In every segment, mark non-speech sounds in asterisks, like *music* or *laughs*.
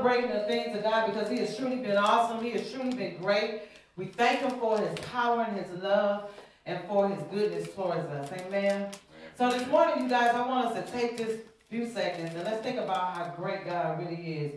celebrating the things of God because He has truly been awesome. He has truly been great. We thank Him for His power and His love and for His goodness towards us. Amen. So this morning, you guys, I want us to take this few seconds and let's think about how great God really is.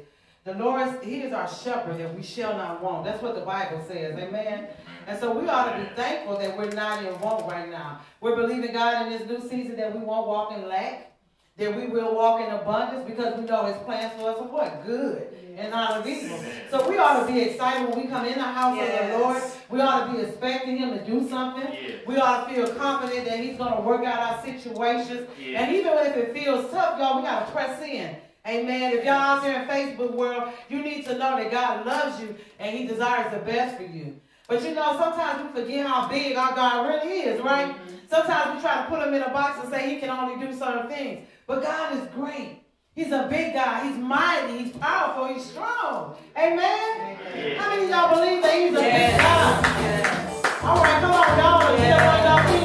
The Lord, He is our shepherd that we shall not want. That's what the Bible says. Amen. And so we ought to be thankful that we're not in want right now. We're believing God in this new season that we won't walk in lack that we will walk in abundance because we know his plans for us are what? Good and not of evil. So we ought to be excited when we come in the house yes. of the Lord. We ought to be expecting him to do something. Yes. We ought to feel confident that he's going to work out our situations. Yes. And even if it feels tough, y'all, we got to press in. Amen. If y'all out there in Facebook world, you need to know that God loves you and he desires the best for you. But you know, sometimes we forget how big our God really is, right? Mm-hmm. Sometimes we try to put him in a box and say he can only do certain things. But God is great. He's a big God. He's mighty. He's powerful. He's strong. Amen? Amen. How many of y'all believe that he's a yes. big God? Yes. All right, come on, y'all. Yes.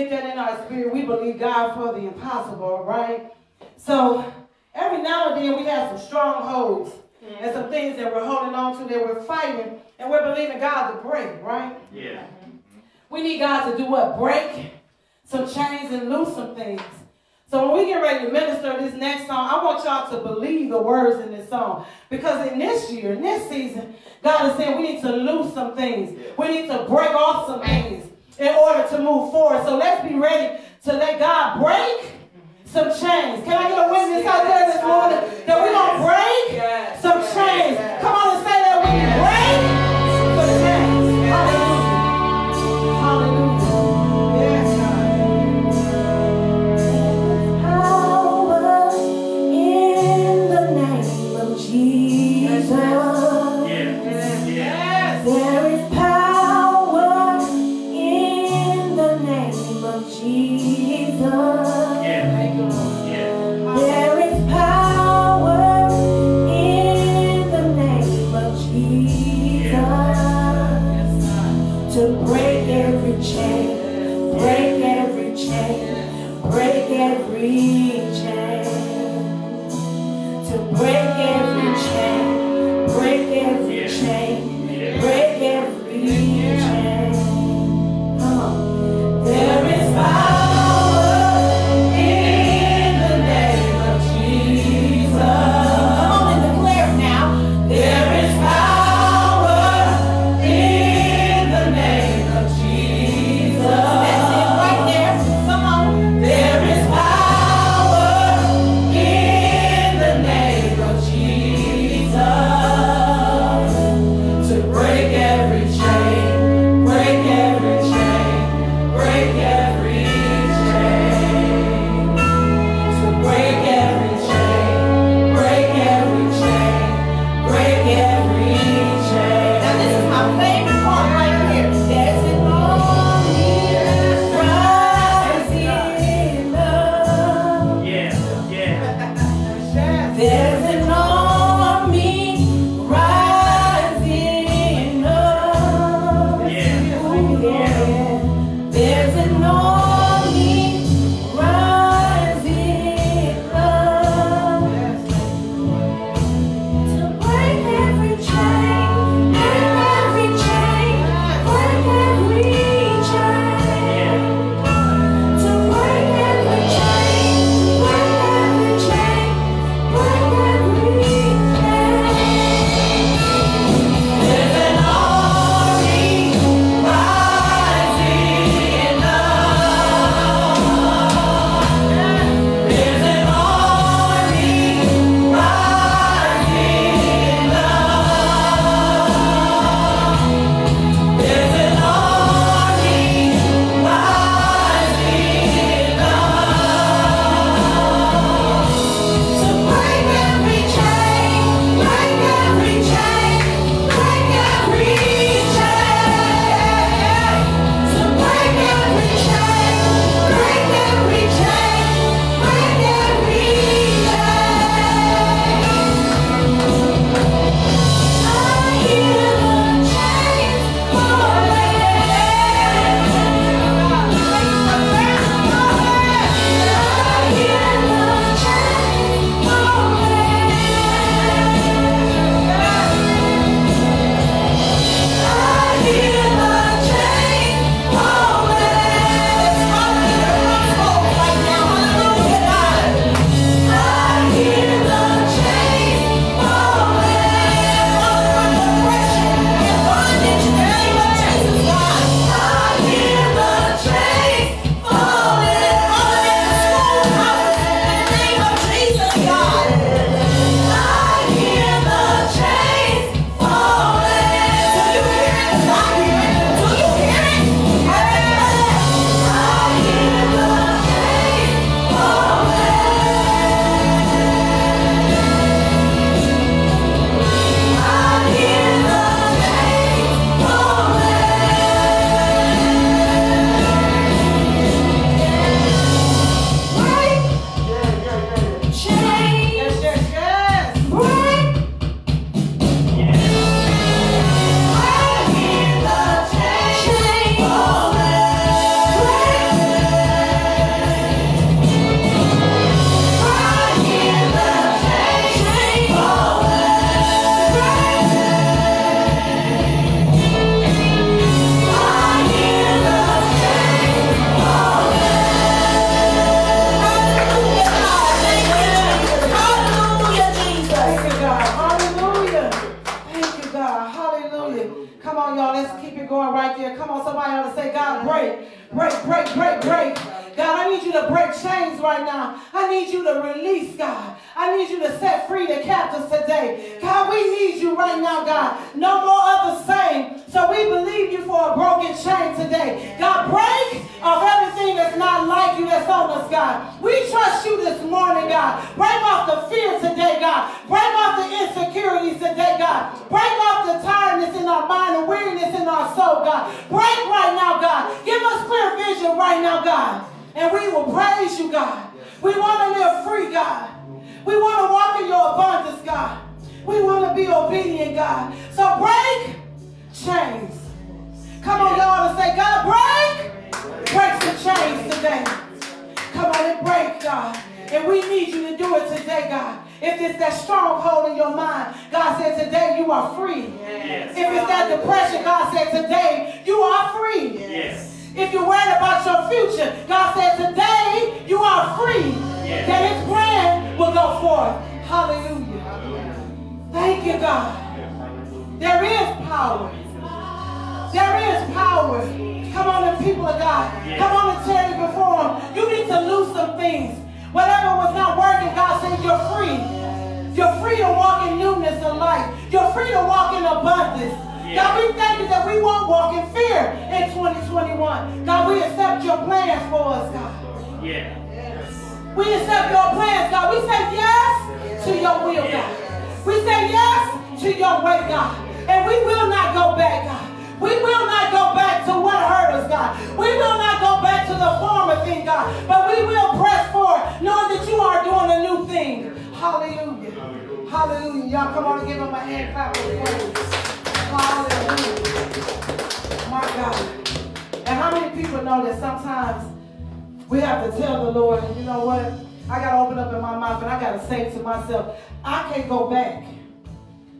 Get that in our spirit, we believe God for the impossible, right? So every now and then we have some strongholds mm-hmm. and some things that we're holding on to that we're fighting and we're believing God to break, right? Yeah. We need God to do what? Break some chains and loose some things. So when we get ready to minister this next song, I want y'all to believe the words in this song. Because in this year, in this season, God is saying we need to loose some things. We need to break off some things in order to move forward. So let's be ready to let God break some chains. Can I get a witness out there this morning that we're going to break some chains? Come on it's that stronghold in your mind, God said today you are free. Yes. If it's that depression, God said today you are free. Yes. If you're worried about your future, God said today you are free. Yes. That his plan will go forth. Hallelujah. Hallelujah. Thank you, God. There is power. There is power. Come on, the people of God. Come on and tell you before him. You need to lose some things. Whatever was not working, God said you're free. You're free to walk in newness of life. You're free to walk in abundance. God, we thank you that we won't walk in fear in 2021. God, we accept your plans for us, God. Yeah. We accept your plans, God. We say yes to your will, God. We say yes to your way, God. And we will not go back, God. We will not go back to what hurt us, God. We will not go back to the former thing, God. But we will press forward, knowing that you are doing a new thing. Hallelujah. Hallelujah. Y'all come on and give him a hand clap of praise. Hallelujah. My God. And how many people know that sometimes we have to tell the Lord, you know what? I got to open up in my mouth and I got to say to myself, I can't go back.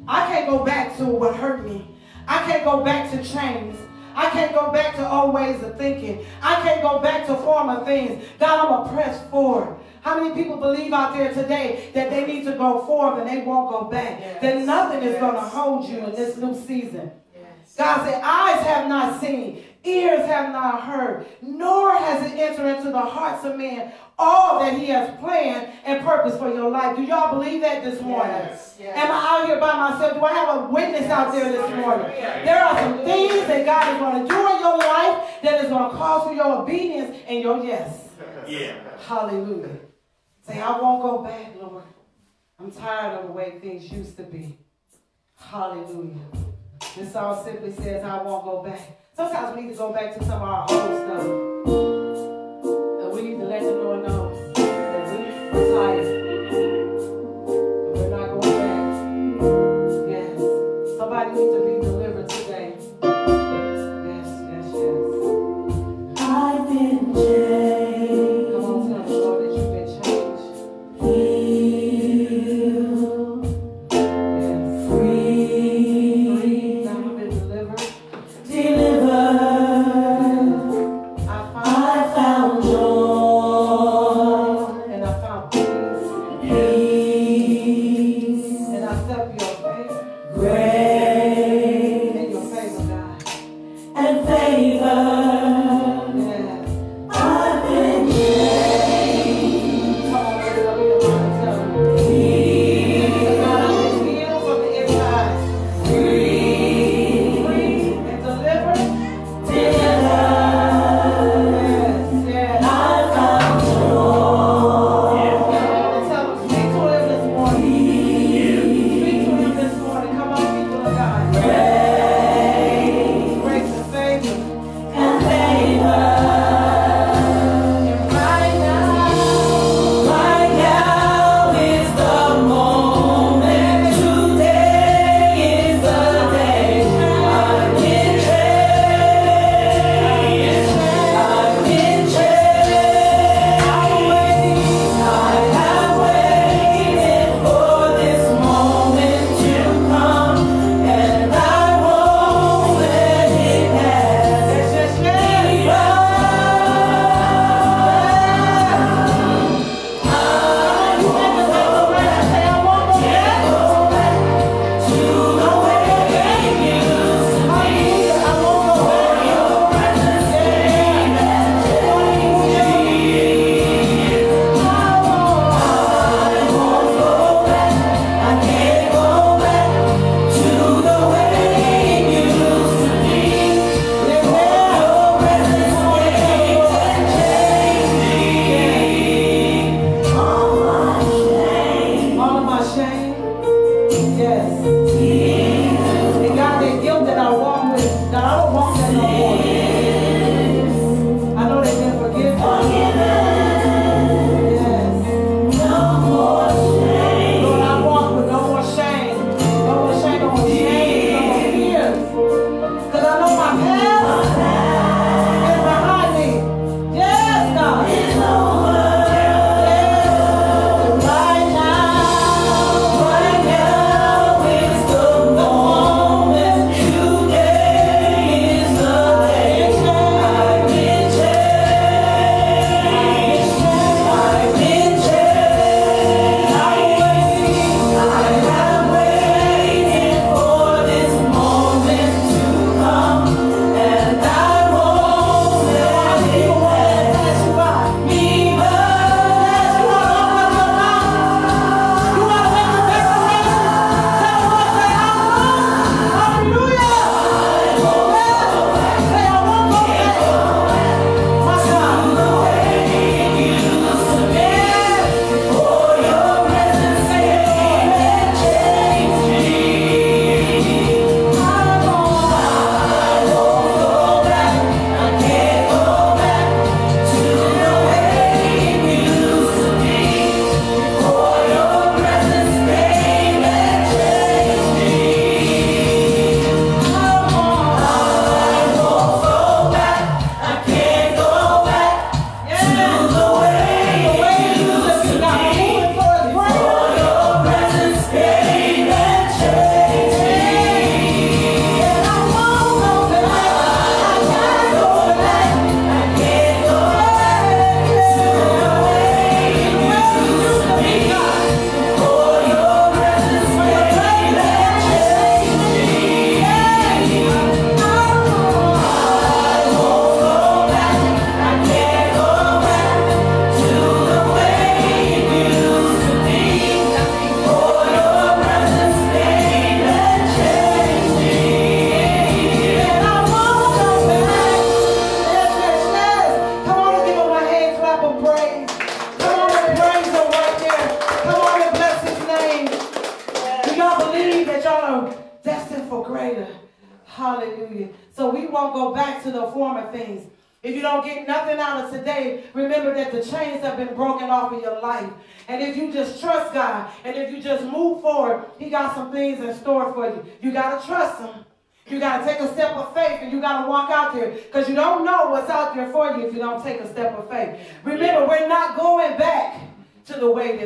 I can't go back to what hurt me. I can't go back to chains. I can't go back to old ways of thinking. I can't go back to former things. God, I'm going to press forward. How many people believe out there today that they need to go forward and they won't go back? Yes. That nothing is yes. going to hold you in this new season. Yes. God said, eyes have not seen, ears have not heard, nor has it entered into the hearts of men all that he has planned and purpose for your life. Do y'all believe that this morning? Yes, yes. Am I out here by myself? Do I have a witness yes. out there this morning? There are some things that God is going to do in your life that is going to cause for your obedience and your yes. Yeah. Hallelujah. Say, I won't go back, Lord. I'm tired of the way things used to be. Hallelujah. This song simply says, I won't go back. Sometimes we need to go back to some of our old stuff.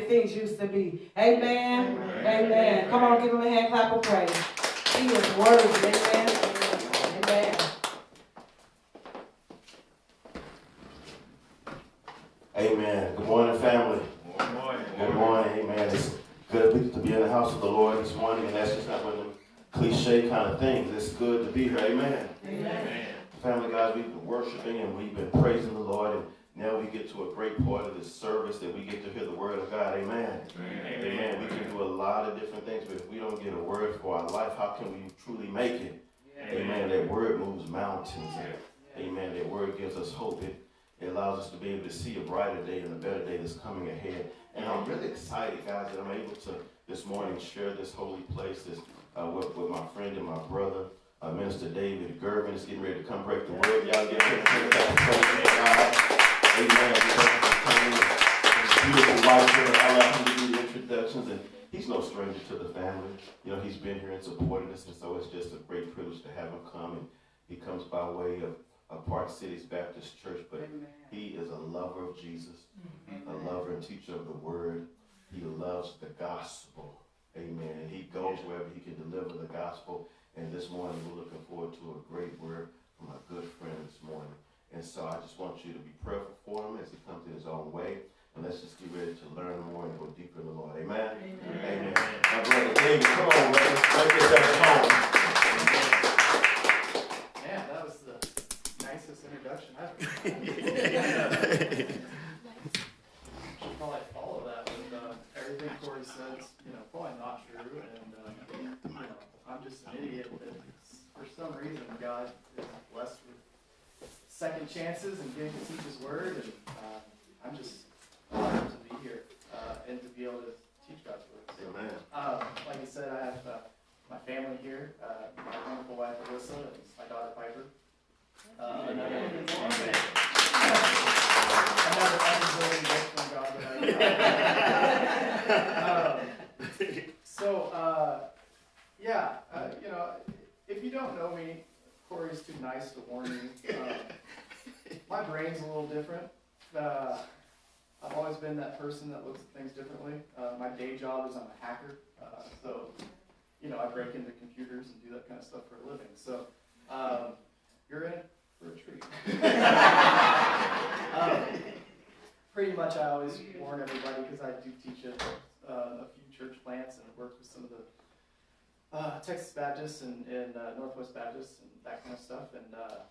Way things used to be. Amen. Amen. Amen. Come on, give him a hand clap of praise. He is worthy. Amen. Amen. Amen. Good morning, family. Good morning. Good morning. Amen. It's good to be in the house of the Lord this morning, and that's just not one of them cliche kind of things. It's good to be here. Amen. Amen. Family, guys, we've been worshiping and we've been praising the Lord, and now we get to a great part of this service that we get to hear the word of God. Amen. Amen. Amen. We can do a lot of different things, but if we don't get a word for our life, how can we truly make it? Amen. That word moves mountains. And, amen. That word gives us hope. It, it allows us to be able to see a brighter day and a better day that's coming ahead. And I'm really excited, guys, that I'm able to this morning share this holy place this, uh, with, with my friend and my brother, uh, Minister David Gervin. is getting ready to come break the word. Y'all get ready to praise God. Amen. Beautiful wife here. I love him to do the introductions. And he's no stranger to the family. You know, he's been here and supported us. And so it's just a great privilege to have him come. And he comes by way of of Park Cities Baptist Church, but Amen. he is a lover of Jesus, Amen. a lover and teacher of the word. He loves the gospel. Amen. And he goes wherever he can deliver the gospel. And this morning we're looking forward to a great word from a good friend this morning. And so I just want you to be prayerful for him as he comes in his own way. And let's just get ready to learn more and go deeper in the Lord. Amen. Amen. Amen. My brother David, come on, brother. Let's get that home. Man, that was the nicest introduction ever. *laughs* should probably follow that with uh, everything Corey says. You know, probably not true, and uh, you know, I'm just an idiot that for some reason God is blessed with second chances and getting to teach His Word, and uh, I'm just honored to be here uh, and to be able to teach God's Word. So, Amen. Um, like I said, I have uh, my family here, uh, my wonderful wife Alyssa, and my daughter Piper. Uh, another, another undeserving gift from God that I *laughs* um, So, uh, yeah, uh, you know, if you don't know me, Corey's too nice to warn you. Uh, my brain's a little different. Uh, I've always been that person that looks at things differently. Uh, my day job is I'm a hacker, uh, so you know I break into computers and do that kind of stuff for a living. So um, you're in for a treat. *laughs* um, pretty much, I always warn everybody because I do teach at uh, a few church plants and work with some of the uh, Texas Baptists and, and uh, Northwest Baptists and that kind of stuff. And uh,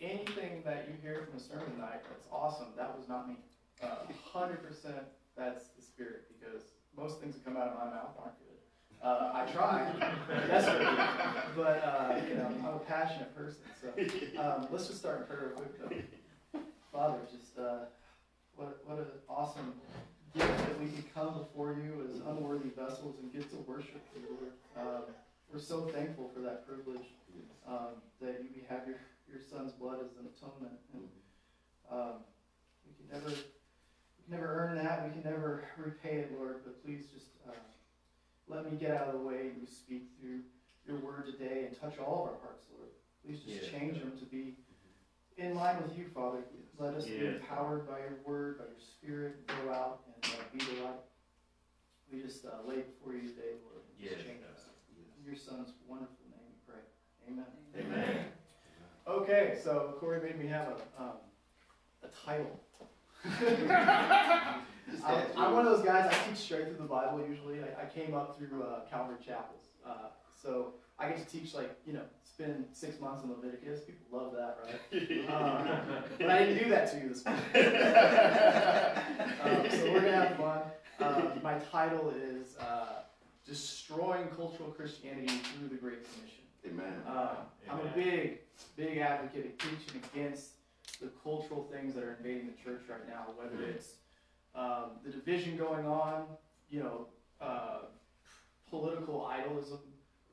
anything that you hear from a sermon tonight that's awesome, that was not me. Uh, hundred percent, that's the spirit because most things that come out of my mouth aren't good. Uh, I try *laughs* but uh, you know I'm a passionate person. So um, let's just start in prayer real quick though. Father, just what what an awesome gift that we could come before you as unworthy vessels and get to worship you, Lord. Um, we're so thankful for that privilege um, that you have your your Son's blood as an atonement, and um, we can never we can never earn that. We can never repay it, Lord. But please just uh, let me get out of the way. You speak through your word today and touch all of our hearts, Lord. Please just yeah. change them to be in line with you, Father. Let us be empowered by your word, by your spirit, go out and uh, be the light. We just uh, lay before you today, Lord. And just change us. In your son's wonderful name we pray. Amen. Amen. Okay, so Corey made me have a, um, a title. *laughs* I'm, I'm, one of those guys. I teach straight through the Bible. Usually, I, I came up through uh, Calvary chapels, uh, so I get to teach like you know, spend six months in Leviticus. People love that, right? *laughs* Um, but I didn't do that to you this morning. *laughs* um, so we're gonna have fun. Uh, my title is uh, "Destroying Cultural Christianity Through the Great Commission." Amen. Uh, I'm a big, big advocate of teaching against the cultural things that are invading the church right now, whether it's um, the division going on, you know, uh, political idolism,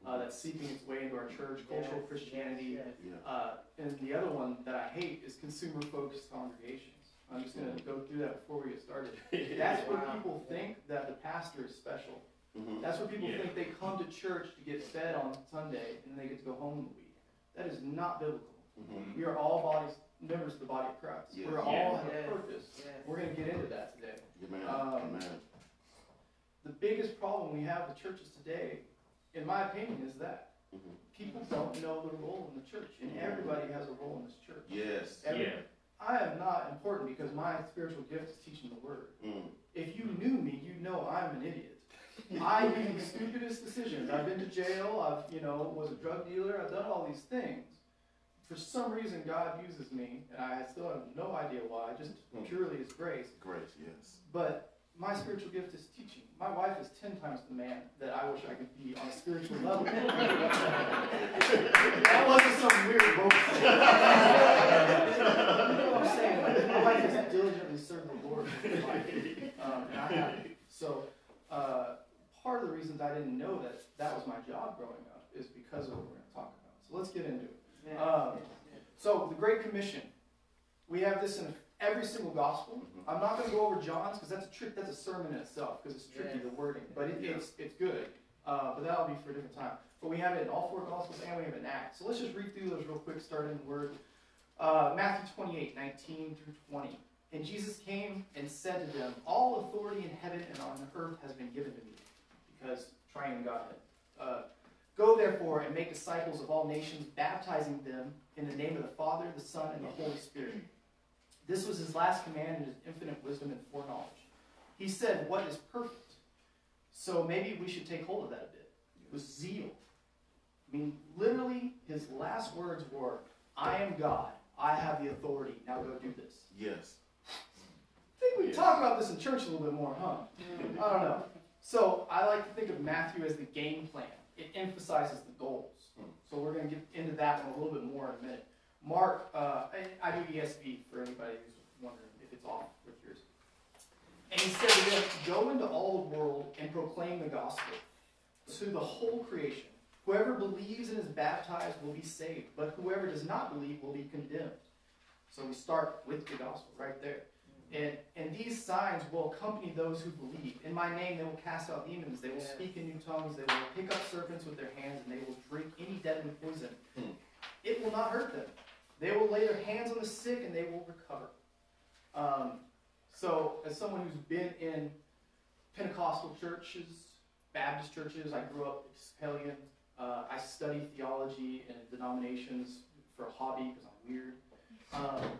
uh, that's seeping its way into our church, cultural Christianity. Yes. Yeah. Uh, and the other one that I hate is consumer-focused congregations. I'm just going to go through that before we get started. *laughs* That's where people think that the pastor is special. Mhm. That's where people Yeah. think they come to church to get fed on Sunday and they get to go home in the week. That is not biblical. Mhm. We are all bodies, members of the body of Christ. Yes. We're all Yeah. have Yes. a purpose. Yes. We're going to get into that today. Amen. Um, Amen. The biggest problem we have with churches today, in my opinion, is that Mhm. people don't know their role in the church, and everybody has a role in this church. Yes. Every- Yeah. I am not important because my spiritual gift is teaching the word. Mm. If you knew me, you'd know I'm an idiot. I make the stupidest decisions. I've been to jail. I've, you know, was a drug dealer. I've done all these things. For some reason, God uses me, and I still have no idea why. Just purely His grace. Great. Yes. But my spiritual gift is teaching. My wife is ten times the man that I wish I could be on a spiritual level. *laughs* that wasn't some weird book. *laughs* you know what I'm saying? Like, my wife has diligently served the Lord with her life. Um, and I haven't. So, uh, part of the reasons I didn't know that that was my job growing up is because of what we're going to talk about. So let's get into it. Um, so the Great Commission, we have this in every single gospel. I'm not going to go over John's because that's a trick. That's a sermon in itself because it's tricky Yes. the wording, but it, Yeah. it's it's good. Uh, but that'll be for a different time. But we have it in all four gospels and we have it in Acts. So let's just read through those real quick, starting in word. Uh, Matthew 28, 19 through 20. And Jesus came and said to them, All authority in heaven and on earth has been given to me. Because triune Godhead. Uh, Go therefore and make disciples of all nations, baptizing them in the name of the Father, the Son, and the Holy Spirit. This was his last command in his infinite wisdom and foreknowledge. He said, What is perfect? So maybe we should take hold of that a bit. It was zeal. I mean, literally, his last words were, I am God. I have the authority. Now go do this. Yes. I think we talk about this in church a little bit more, huh? Mm. I don't know. So I like to think of Matthew as the game plan. It emphasizes the goals. Hmm. So we're going to get into that one a little bit more in a minute. Mark, uh, I, I do ESV for anybody who's wondering if it's off with yours. And he said to them, Go into all the world and proclaim the gospel to the whole creation. Whoever believes and is baptized will be saved, but whoever does not believe will be condemned. So we start with the gospel right there. And, and these signs will accompany those who believe. In my name, they will cast out demons. They will speak in new tongues. They will pick up serpents with their hands, and they will drink any deadly poison. Hmm. It will not hurt them. They will lay their hands on the sick, and they will recover. Um, so, as someone who's been in Pentecostal churches, Baptist churches, I grew up Episcopalian. Uh, I study theology and denominations for a hobby because I'm weird. Um,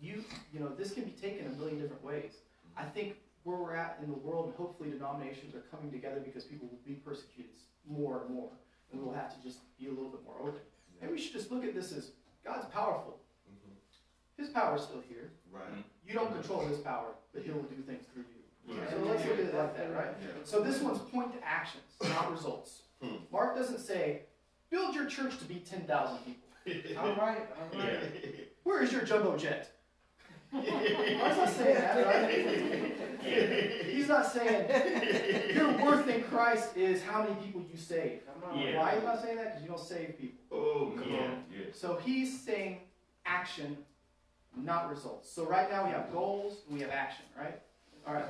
you you know this can be taken a million different ways. I think where we're at in the world, and hopefully denominations are coming together because people will be persecuted more and more, and we'll have to just be a little bit more open. Maybe we should just look at this as God's powerful. Mhm. His power is still here. Right. You don't control His power, but He'll do things through you. Yeah. So let's look at it like that, right? Yeah. So this one's point to actions, not results. Hmm. Mark doesn't say, build your church to be 10,000 people. *laughs* All right, all right. Where is your jumbo jet? *laughs* Mark's not saying that, right? He's not saying your worth in Christ is how many people you save. Come on. Yeah. Why he's not saying that? Because you don't save people. Oh, come Yeah, on. So he's saying action, not results. So right now we have goals and we have action, right? All right.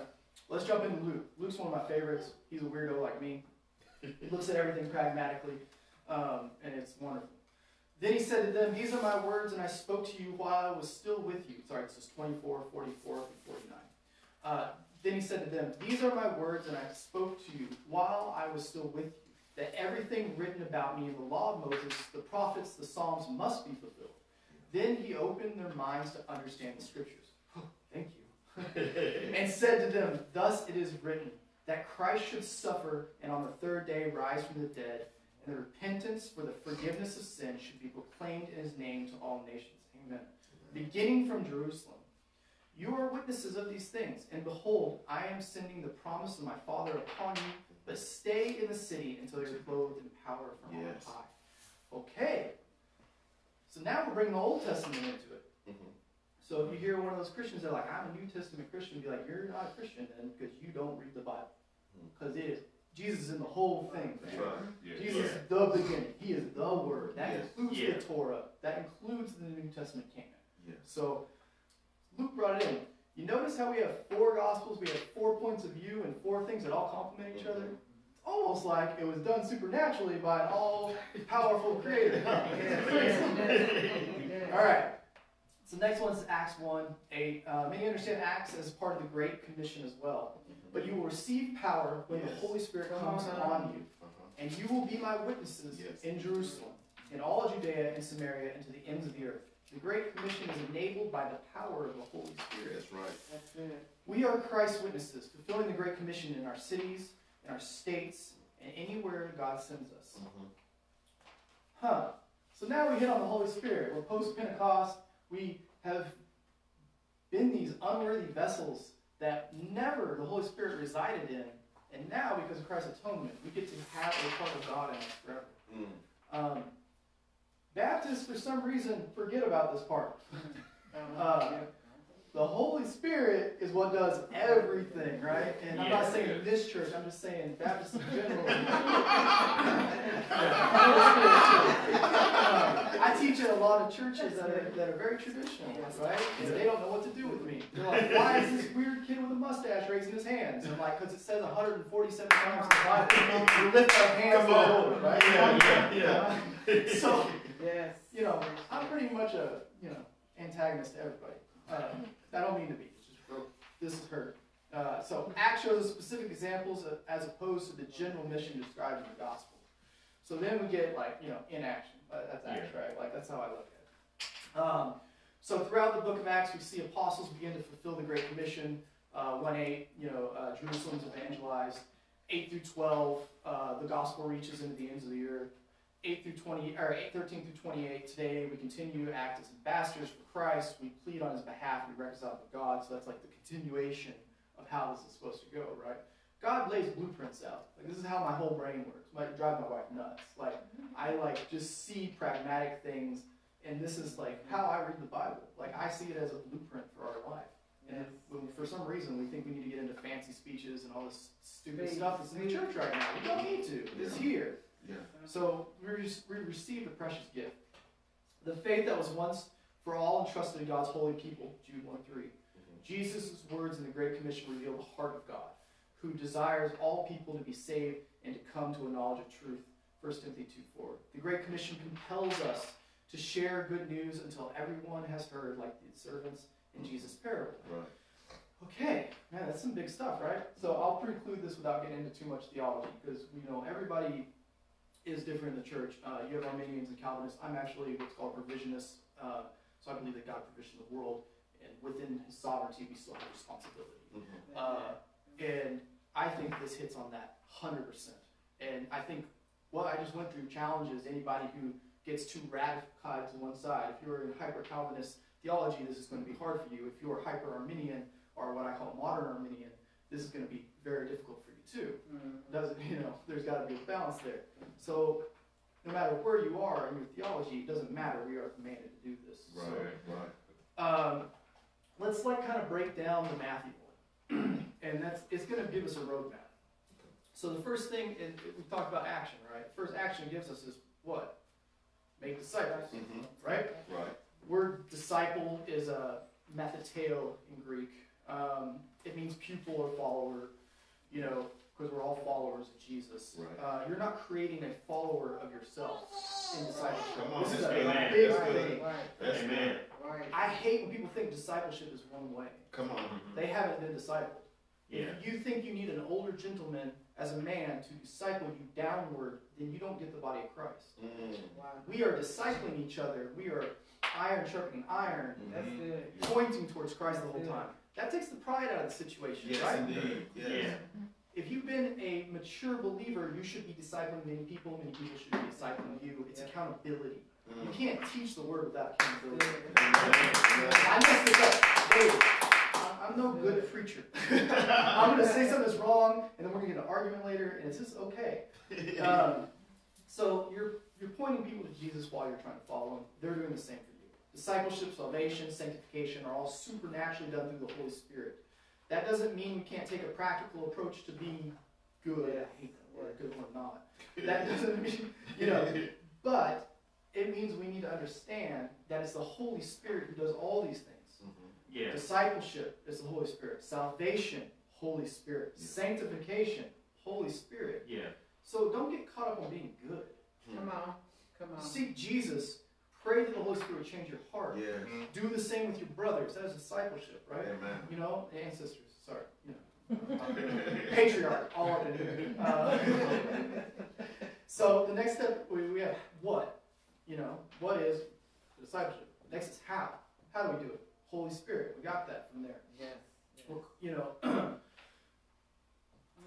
Let's jump into Luke. Luke's one of my favorites. He's a weirdo like me. He looks at everything pragmatically, um, and it's wonderful. Then he said to them, These are my words, and I spoke to you while I was still with you. Sorry, this is 24, 44, and 49. Uh, then he said to them, These are my words, and I spoke to you while I was still with you, that everything written about me in the law of Moses, the prophets, the Psalms must be fulfilled. Then he opened their minds to understand the scriptures. Thank you. *laughs* and said to them, Thus it is written, that Christ should suffer and on the third day rise from the dead, and the repentance for the forgiveness of sin should be proclaimed in his name to all nations. Amen. Beginning from Jerusalem. You are witnesses of these things, and behold, I am sending the promise of my Father upon you, but stay in the city until you're clothed in power from Yes. on high. Okay. So now we're bringing the Old Testament into it. Mhm. So if you hear one of those Christians that are like, I'm a New Testament Christian, be like, you're not a Christian then because you don't read the Bible. Because it is Jesus is in the whole thing. That's right. Yeah. Jesus Yeah. is the beginning. He is the Word. That Yes. includes Yeah. the Torah. That includes the New Testament canon. Yes. So Luke brought it in. You notice how we have four Gospels, we have four points of view, and four things that all complement each other? It's almost like it was done supernaturally by an all-powerful creator. *laughs* *laughs* All right. So next one is Acts 1, 8. Uh, many understand Acts as part of the Great Commission as well. But you will receive power when the Holy Spirit Come comes on. on you. Uh-huh. And you will be my witnesses Yes. in Jerusalem, in all Judea and Samaria, and to the ends of the earth. The Great Commission is enabled by the power of the Holy Spirit. That's right. That's good. We are Christ's witnesses, fulfilling the Great Commission in our cities, in our states, and anywhere God sends us. Mhm. Huh. So now we hit on the Holy Spirit. We're post Pentecost. We have been these unworthy vessels that never the Holy Spirit resided in. And now, because of Christ's atonement, we get to have a part of God in us forever. Mm. Um, Baptists, for some reason, forget about this part. *laughs* Uh, the Holy Spirit is what does everything, right? And I'm not saying this church, I'm just saying Baptists in general. *laughs* *laughs* Uh, I teach at a lot of churches that are, that are very traditional, right? And they don't know what to do with me. They're like, why is this weird kid with a mustache raising his hands? And I'm like, because it says 147 times in the Bible. We lift up hands Come to the. Lord, right? Yeah, yeah, yeah. So, Yes. you know, I'm pretty much a, you know, antagonist to everybody. Uh, I don't mean to be. It's just. This is hurt. Uh, so Acts shows specific examples of, as opposed to the general mission described in the gospel. So then we get like, you know, inaction. Uh, that's Acts, right? Like that's how I look at it. Um, so throughout the book of Acts, we see apostles begin to fulfill the Great Commission. Uh, 1 8, you know, uh, Jerusalem's evangelized. 8 through 12, uh, the gospel reaches into the ends of the earth. 8 through 20, or 8, 13 through 28, today we continue to act as ambassadors for Christ. We plead on his behalf. We reconcile with God. So that's like the continuation of how this is supposed to go, right? God lays blueprints out. Like this is how my whole brain works. Might drive my wife nuts. Like I like just see pragmatic things, and this is like how I read the Bible. Like I see it as a blueprint for our life. And if, when for some reason we think we need to get into fancy speeches and all this stupid stuff that's in the church right now, we don't need to. It's here. Yeah. So we, re- we received a precious gift. The faith that was once for all entrusted to God's holy people, Jude 1 3. Mm-hmm. Jesus' words in the Great Commission reveal the heart of God, who desires all people to be saved and to come to a knowledge of truth. 1 Timothy 2 4. The Great Commission compels us to share good news until everyone has heard, like the servants in Jesus' parable. Right. Okay, man, that's some big stuff, right? So I'll preclude this without getting into too much theology because we know everybody is different in the church. Uh, you have Arminians and Calvinists. I'm actually what's called Provisionist, uh, so I believe that God provisioned the world, and within His sovereignty, we still have responsibility. Mhm. Uh, and I think this hits on that 100%. And I think what I just went through challenges anybody who gets too radical to one side. If you're in hyper Calvinist theology, this is going to be hard for you. If you're hyper Arminian or what I call modern Arminian, this is going to be very difficult for you too. Doesn't *laughs* you know? There's got to be a balance there. So no matter where you are in your theology, it doesn't matter. We are commanded to do this. So, Right. Right. um, let's like kind of break down the Matthew one, *clears throat* and that's it's going to give us a roadmap. So the first thing is we talked about action, right? First action gives us is what? Make disciples, Mhm. right? Right. Word disciple is a methateo in Greek. Um, it means pupil or follower. You know, because we're all followers of Jesus. Right. Uh, you're not creating a follower of yourself in discipleship. Come on, this is that's a good. big That's good. thing. Right, That's Amen. right. I hate when people think discipleship is one way. Come on. They haven't been discipled. Yeah. If you think you need an older gentleman as a man to disciple you downward, then you don't get the body of Christ. Mm. Wow. We are discipling each other. We are iron sharpening iron, That's Mhm. good. pointing towards Christ the whole time. That takes the pride out of the situation, Yes, right? indeed. Yes. Yeah. If you've been a mature believer, you should be discipling many people. Many people should be discipling you. It's Yeah. accountability. You Mm. can't teach the word without accountability. Amen. I messed this up. David, I'm- I'm no good preacher. *laughs* I'm going to say something that's wrong, and then we're going to get an argument later, and it's just okay. *laughs* Um, so you're you're pointing people to Jesus while you're trying to follow him. They're doing the same for you. Discipleship, salvation, sanctification are all supernaturally done through the Holy Spirit. That doesn't mean we can't take a practical approach to being good. I hate that or a good one not. That *laughs* doesn't mean, you know, but it means we need to understand that it's the Holy Spirit who does all these things. Mm-hmm. Yeah. Discipleship is the Holy Spirit. Salvation, Holy Spirit. Yeah. Sanctification, Holy Spirit. Yeah. So don't get caught up on being good. Hmm. Come on, come on. Seek Jesus. Pray that the Holy Spirit would change your heart. Yes. Do the same with your brothers. That is discipleship, right? Amen. You know, and sisters. Sorry. You know. *laughs* Patriarch, all up in here. Uh, *laughs* so the next step we, we have what? You know, what is discipleship? Next is how. How do we do it? Holy Spirit. We got that from there. Yes. Well, you know, *clears throat*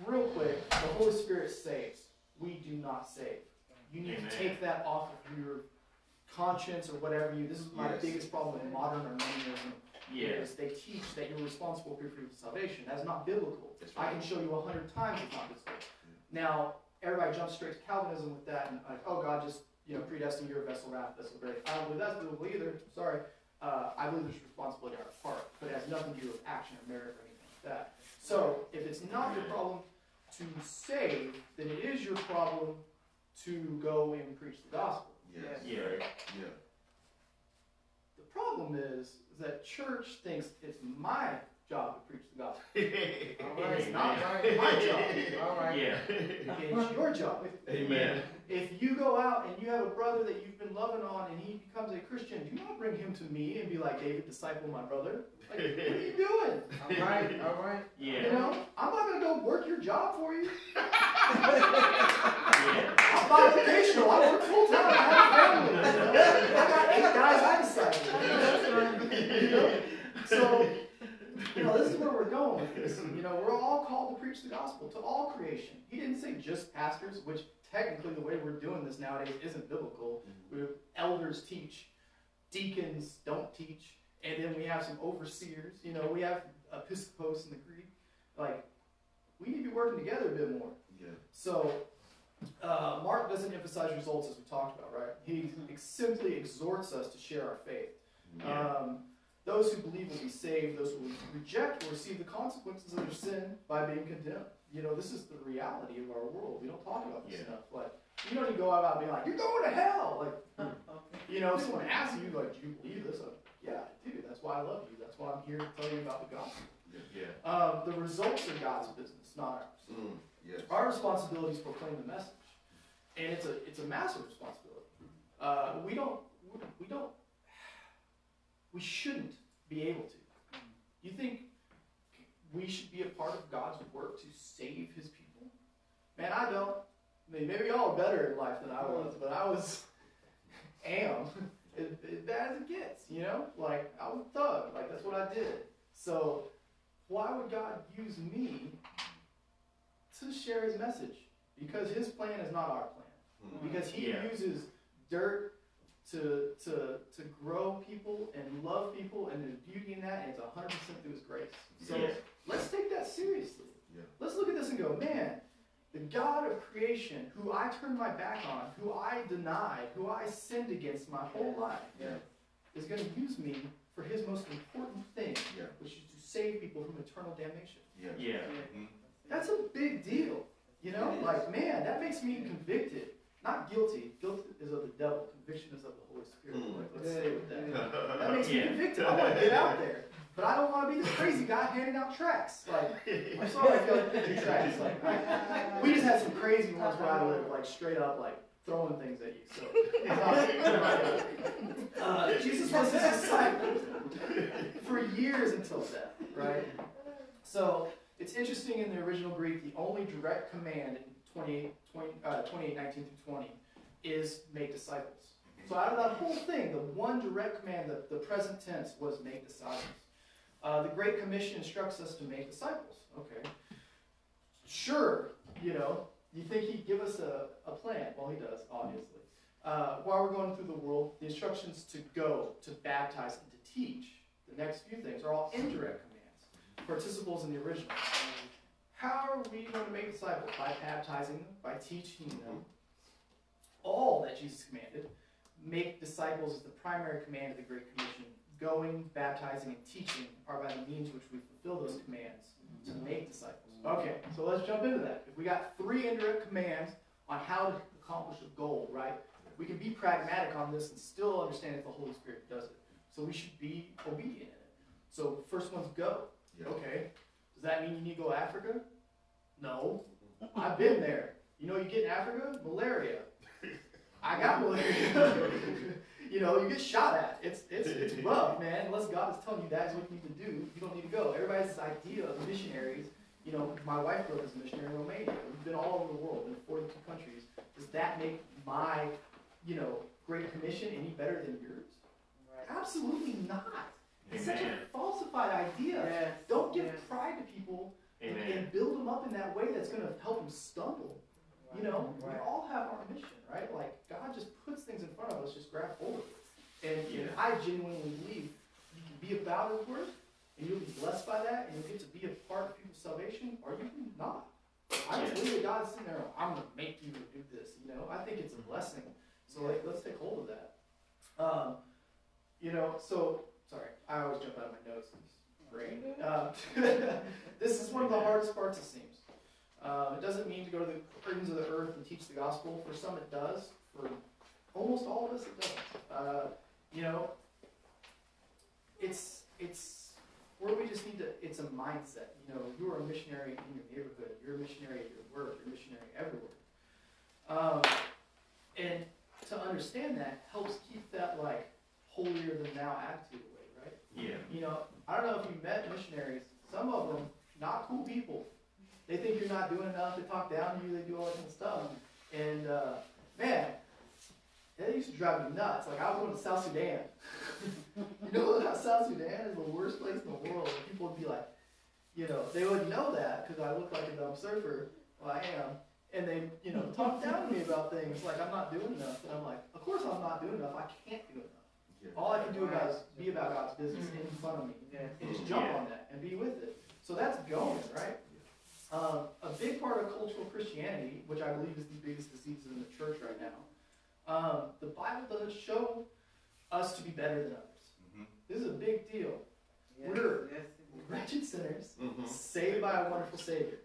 real quick, the Holy Spirit saves. We do not save. You need Amen. to take that off of your conscience or whatever you. This is my Yes. biggest problem with modern Arminianism. Yeah. Is they teach that you're responsible for your free salvation. That's not biblical. That's I right. can show you a hundred times it's not biblical. Now, everybody jumps straight to Calvinism with that, and like, oh, God just you know predestined your vessel wrath, vessel grace. I don't believe that's biblical either. Sorry. Uh, I believe there's responsibility on our part, but it has nothing to do with action or merit or anything like that. So, if it's not your problem to save, then it is your problem to go and preach the gospel. Yes. Yeah. Yeah. The problem is, is that church thinks it's my job to preach the gospel. *laughs* All right. It's not All right. my job. All right. Yeah. It's your job. Amen. If you go out and you have a brother that you've been loving on and he becomes a Christian, do not bring him to me and be like, David, disciple my brother. Like, what are you doing? All right. *laughs* All right. Yeah. You know, I'm not gonna go work your job for you. *laughs* Yeah. Not vocational. I work full time. I have a family. *laughs* I got eight guys I decided. You know? So, you know, this is where we're going with this. You know, we're all called to preach the gospel to all creation. He didn't say just pastors, which technically the way we're doing this nowadays isn't biblical. Mm-hmm. We have elders teach, deacons don't teach, and then we have some overseers. You know, we have episcopos in the Greek. Like, we need to be working together a bit more. Yeah. So, uh, Mark doesn't emphasize results as we talked about, right? He ex- simply exhorts us to share our faith. Yeah. Um, those who believe will be saved. Those who reject will receive the consequences of their sin by being condemned. You know, this is the reality of our world. We don't talk about this Yeah. enough. Like, you don't even go out and be like, "You're going to hell." Like, *laughs* you know, someone asks you, like, "Do you believe this?" Like, yeah, I do. That's why I love you. That's why I'm here to tell you about the gospel. Yeah. Um, the results are God's business, not ours. Mm. Yes. Our responsibility is proclaim the message, and it's a it's a massive responsibility. Uh, we don't we don't we shouldn't be able to. You think we should be a part of God's work to save His people? Man, I don't. I mean, maybe y'all are better in life than I was, but I was *laughs* am as bad as it gets. You know, like I was a thug. Like that's what I did. So why would God use me to share his message because his plan is not our plan. Mm. Because he Yeah. uses dirt to, to, to grow people and love people, and there's beauty in that, and it's 100% through his grace. So Yeah. let's take that seriously. Yeah. Let's look at this and go, man, the God of creation, who I turned my back on, who I denied, who I sinned against my whole life, Yeah. is going to use me for his most important thing, Yeah. which is to save people from eternal damnation. Yeah. Yeah. That's a big deal. You know, like man, that makes me convicted, not guilty. Guilt is of the devil. Conviction is of the Holy Spirit. Mm. Like, let's stay with that. *laughs* That makes me Yeah. convicted. I want to get out there, but I don't want to be this crazy guy handing out tracts. Like, I'm sorry if y'all do tracts. Like, I- we just had some crazy ones where I would like straight up like throwing things at you. So, uh, Jesus was his disciple for years until death, right? So it's interesting in the original Greek, the only direct command in 28, 20, uh, 28 19 through 20 is make disciples. So out of that whole thing, the one direct command, the, the present tense, was make disciples. Uh, the Great Commission instructs us to make disciples. Okay. Sure, you know, you think he'd give us a, a plan? Well, he does, obviously. Uh, while we're going through the world, the instructions to go, to baptize, and to teach, the next few things, are all indirect participles in the original. How are we going to make disciples? By baptizing them, by teaching them all that Jesus commanded. Make disciples is the primary command of the Great Commission. Going, baptizing, and teaching are by the means which we fulfill those commands to mm-hmm. make disciples. Okay, so let's jump into that. If we got three indirect commands on how to accomplish a goal, right? We can be pragmatic on this and still understand if the Holy Spirit does it. So we should be obedient in it. So first one's go. Yeah. Okay. Does that mean you need to go to Africa? No. I've been there. You know, you get in Africa, malaria. I got malaria. *laughs* you know, you get shot at. It's it's it's rough, man. Unless God is telling you that is what you need to do, you don't need to go. Everybody's this idea of missionaries. You know, my wife grew up as a missionary in Romania. We've been all over the world, in 42 countries. Does that make my, you know, Great Commission any better than yours? Absolutely not. It's such a falsified idea. Yes. Don't give Yes. pride to people and, and build them up in that way that's going to help them stumble. You know, we all have our mission, right? Like God just puts things in front of us, just grab hold of it. And. I genuinely believe you can be about His word, and you'll be blessed by that, and you'll get to be a part of people's salvation, or you can not. I don't believe that God's sitting there. I'm going to make you do this. You know, I think it's a blessing. So like, let's take hold of that. Um, you know, so sorry, I always jump out of my notes. Brain. Uh, *laughs* this is one of the hardest parts, it seems. Um, it doesn't mean to go to the ends of the earth and teach the gospel. For some, it does. For almost all of us, it doesn't. Uh, you know, it's it's where we just need to. It's a mindset. You know, you are a missionary in your neighborhood. You're a missionary at your work. You're a missionary everywhere. Um, and to understand that helps keep that like holier than thou attitude away? Yeah. You know, I don't know if you've met missionaries. Some of them, not cool people. They think you're not doing enough. They talk down to you. They do all that kind of stuff. And uh, man, that used to drive me nuts. Like I was going to South Sudan. *laughs* you know how South Sudan is the worst place in the world. And people would be like, you know, they would know that because I look like a dumb surfer. Well, I am. And they, you know, talk down to me about things like I'm not doing enough. And I'm like, of course I'm not doing enough. I can't do enough. Yeah. All I can do about is be about God's business in front of me and just jump on that and be with it. So that's going, right? Um, a big part of cultural Christianity, which I believe is the biggest disease in the church right now, um, the Bible doesn't show us to be better than others. Mhm. This is a big deal. Yes. We're- Yes. Wretched sinners, Mhm. saved by a wonderful Savior.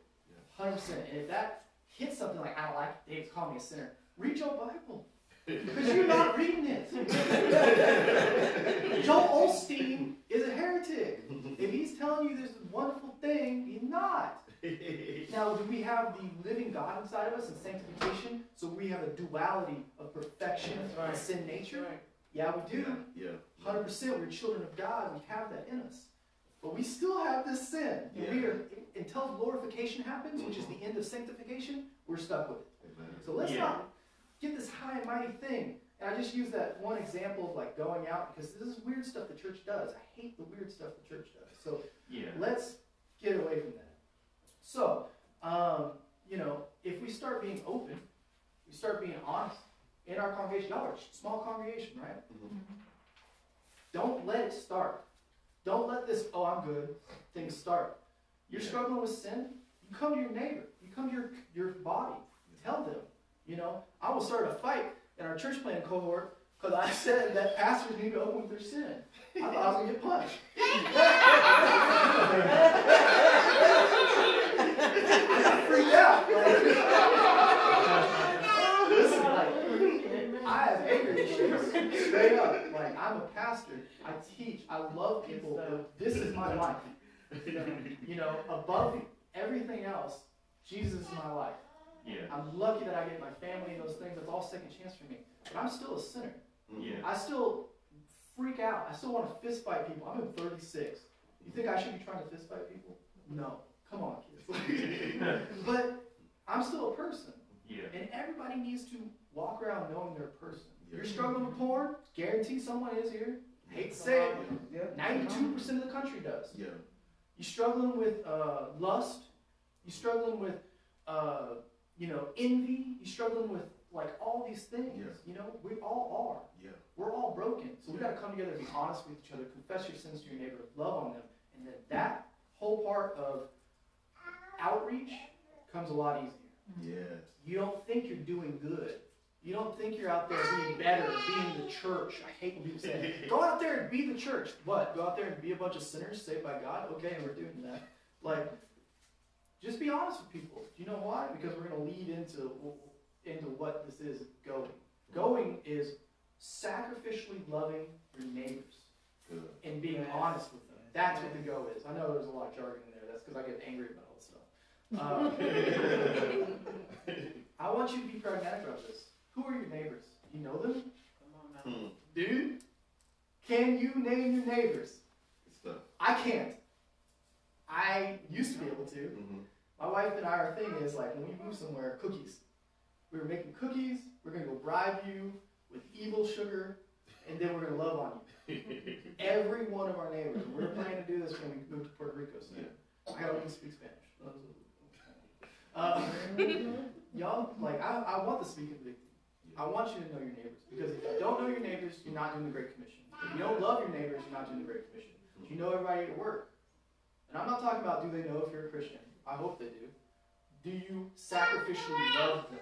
100%. And if that hits something like, I don't like Dave's calling me a sinner, read your Bible. Because you're not reading it. *laughs* Joel Osteen is a heretic. If he's telling you this wonderful thing, he's not. Now, do we have the living God inside of us in sanctification? So we have a duality of perfection That's right. and sin nature? Right. Yeah, we do. Yeah. 100% we're children of God. We have that in us. But we still have this sin. And we are, until glorification happens, which is the end of sanctification, we're stuck with it. Amen. So let's Yeah. not get this high and mighty thing. And I just use that one example of like going out because this is weird stuff the church does. I hate the weird stuff the church does. So Yeah. let's get away from that. So, um, you know, if we start being open, we start being honest in our congregation. Y'all are small congregation, right? Mhm. Don't let it start. Don't let this, oh, I'm good, thing start. You're Yeah. struggling with sin, you come to your neighbor, you come to your, your body, tell them. You know, I will start a fight in our church plant cohort because I said that pastors need to open with their sin. I thought I was going to get punched. I freaked out. I have anger issues. Straight up. Like, I'm a pastor. I teach. I love people. This is my life. You know, above everything else, Jesus is my life. Yeah. I'm lucky that I get my family and those things. That's all second chance for me. But I'm still a sinner. Mhm. Yeah. I still freak out. I still want to fist fight people. I'm in 36. You think I should be trying to fist fight people? No. Come on, kids. *laughs* but I'm still a person. Yeah. And everybody needs to walk around knowing they're a person. Yeah. You're struggling with porn? Guarantee someone is here. Hate to say it. Yep. 92% of the country does. Yeah. You struggling with uh, lust? You're struggling with, uh, you know, envy? You're struggling with like all these things? Yeah. You know, we all are. Yeah. We're all broken. So we got to come together and be honest with each other, confess your sins to your neighbor, love on them, and then that whole part of outreach comes a lot easier. Yes. You don't think you're doing good. You don't think you're out there being better, being the church. I hate when people say, *laughs* go out there and be the church. What? Go out there and be a bunch of sinners saved by God? Okay, and we're doing that. Like, Just be honest with people. Do you know why? Because we're going to lead into into what this is going. Going is sacrificially loving your neighbors Good. and being Yes. honest with them. That's what the go is. I know there's a lot of jargon in there. That's because I get angry about all this stuff. *laughs* Um, *laughs* I want you to be pragmatic about this. Who are your neighbors? You know them? Come on now. Hmm. Dude, can you name your neighbors? I can't. I used to be able to. Mm-hmm. My wife and I, our thing is like when we move somewhere, cookies. We were making cookies. We're gonna go bribe you with evil sugar, and then we're gonna love on you. *laughs* Every one of our neighbors. We're planning to do this when we move to Puerto Rico soon. I gotta learn to speak Spanish. Um, *laughs* y'all, like I, I want to be convicting. I want you to know your neighbors because if you don't know your neighbors, you're not doing the Great Commission. If you don't love your neighbors, you're not doing the Great Commission. You know everybody at work? And I'm not talking about do they know if you're a Christian. I hope they do. Do you sacrificially love them?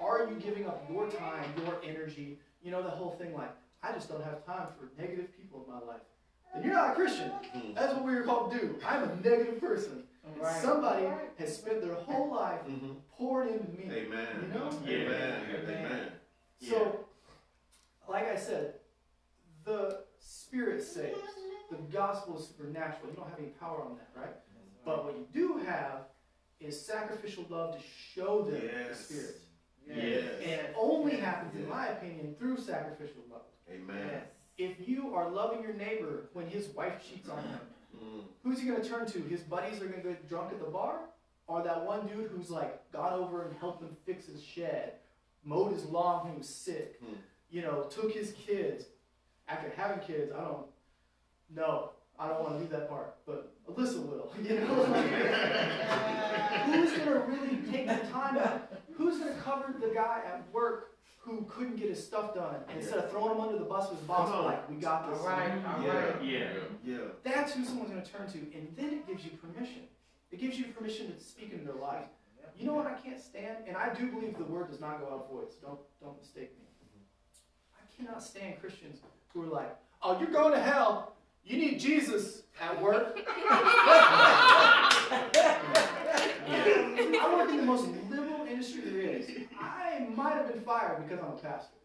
Are you giving up your time, your energy? You know the whole thing like I just don't have time for negative people in my life. Then you're not a Christian. Mm-hmm. That's what we were called to do. I'm a negative person. Right. somebody has spent their whole life Mm-hmm. poured into me. Amen. You know? Yeah. Amen. Amen. Amen. So, like I said, the Spirit saves. The gospel is supernatural. You don't have any power on that, right? But what you do have is sacrificial love to show them the Spirit. Yes. Yes. And it only happens, in my opinion, through sacrificial love. Amen. Yes. If you are loving your neighbor when his wife cheats on him, Mm. who's he going to turn to? His buddies are going to get drunk at the bar? Or that one dude who's like gone over and helped him fix his shed, mowed his lawn when he was sick, Hmm. you know, took his kids. After having kids, I don't know. I don't want to do that part, but Alyssa will. *laughs* You know, who's gonna really take the time out? Who's gonna cover the guy at work who couldn't get his stuff done and instead of throwing him under the bus with his boss, Come like we got this. All right, all Yeah. right. Yeah. Yeah. That's who someone's going to turn to, and then it gives you permission. It gives you permission to speak into their life. You know what I can't stand, and I do believe the word does not go out voice. Don't don't mistake me. I cannot stand Christians who are like, "Oh, you're going to hell. You need Jesus at work." *laughs* I work in the most liberal industry there is. I might have been fired because I'm a pastor.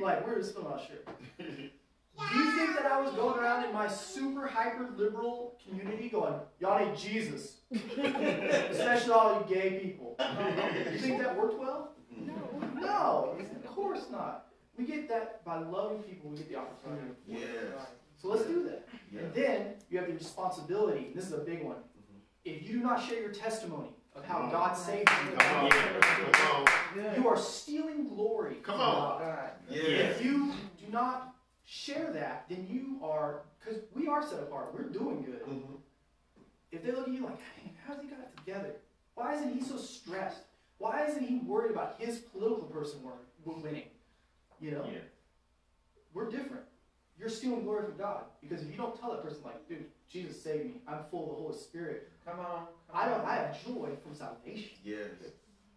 Like we're still not sure. Do you think that I was going around in my super hyper liberal community going, y'all need Jesus? Especially all you gay people. Do You think that worked well? Mm. No, of course not. We get that by loving people, we get the opportunity. Yes. So let's do that. Yeah. And then you have the responsibility, and this is a big one. If you do not share your testimony of how Mhm. God saved you, Come on. Come you are stealing glory Come on. God. God. Yeah. If you do not share that, then you are, because we are set apart. We're doing good. Mhm. If they look at you like, hey, how's he got it together? Why isn't he so stressed? Why isn't he worried about his political person winning? You know, Yeah. we're different. You're stealing glory from God because if you don't tell that person like, dude, Jesus saved me. I'm full of the Holy Spirit. Come on. Come I don't. on. I have joy from salvation. Yes.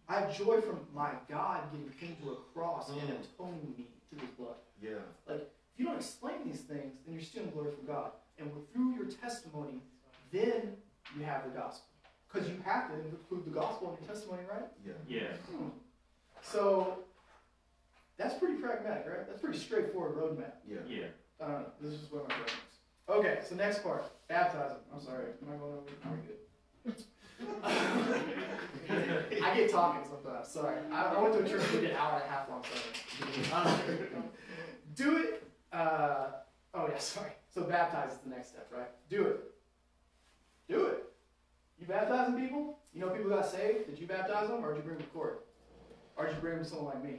I have joy from my God getting pinned to a cross and Mm. atoning me through His blood. Yeah. Like if you don't explain these things, then you're stealing glory from God. And through your testimony, then you have the gospel. Because you have to include the gospel in your testimony, right? Yeah. Yeah. So that's pretty pragmatic, right? That's pretty straightforward roadmap. Yeah. Yeah. I don't know. This is just what my brain is. Okay, so next part. Baptizing. I'm sorry. Am I going over? Are we good? *laughs* I get talking sometimes. Sorry. I, I went to a church we did an hour and a half long sermon. Um, do it. Uh, oh yeah, sorry. So baptize is the next step, right? Do it. Do it. You baptizing people? You know people got saved? Did you baptize them, or did you bring them to court? Or did you bring them to someone like me?